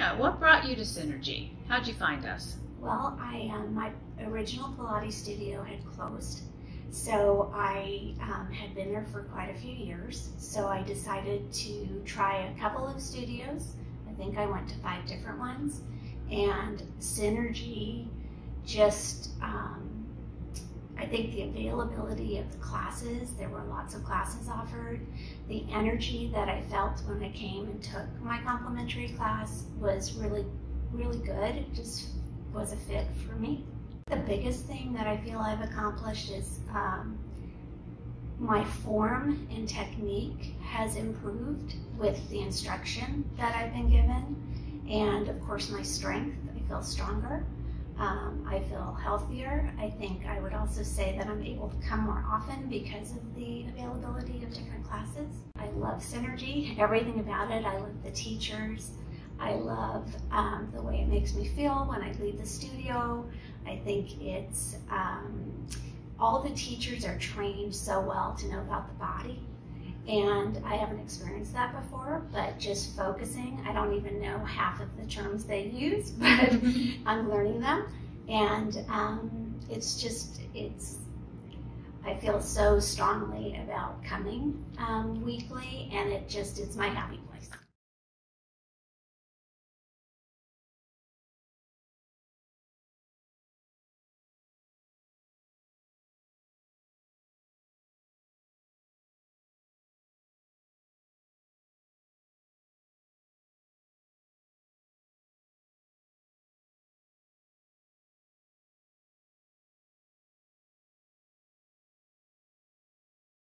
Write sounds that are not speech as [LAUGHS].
Sabrina, what brought you to Synergy? How'd you find us? Well, I um, my original Pilates studio had closed, so I um, had been there for quite a few years. So I decided to try a couple of studios. I think I went to five different ones, and Synergy just um, I think the availability of the classes, there were lots of classes offered. The energy that I felt when I came and took my complimentary class was really, really good. It just was a fit for me. The biggest thing that I feel I've accomplished is um, my form and technique has improved with the instruction that I've been given. And of course, my strength, I feel stronger. Um, I feel healthier. I think I would also say that I'm able to come more often because of the availability of different classes. I love Synergy, everything about it. I love the teachers. I love um, the way it makes me feel when I leave the studio. I think it's, um, all the teachers are trained so well to know about the body and I haven't experienced that before, but just focusing, I don't even know half of the terms they use, [LAUGHS] but I'm learning them. And um, it's just, it's, I feel so strongly about coming um, weekly, and it just, it's my happy place.